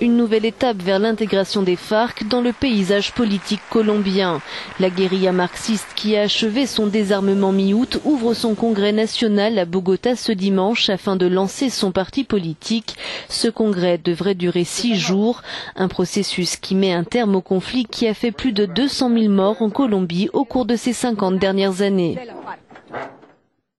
Une nouvelle étape vers l'intégration des FARC dans le paysage politique colombien. La guérilla marxiste qui a achevé son désarmement mi-août ouvre son congrès national à Bogota ce dimanche afin de lancer son parti politique. Ce congrès devrait durer six jours, un processus qui met un terme au conflit qui a fait plus de 200 000 morts en Colombie au cours de ces 50 dernières années.